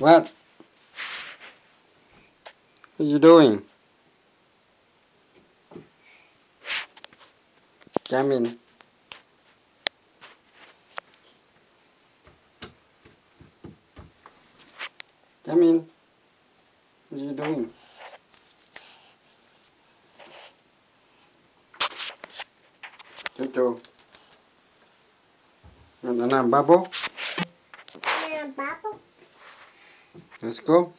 What? What are you doing? Come in. Come in. What are you doing? Jojo. Want a bubble? Yeah, bubble. Let's go.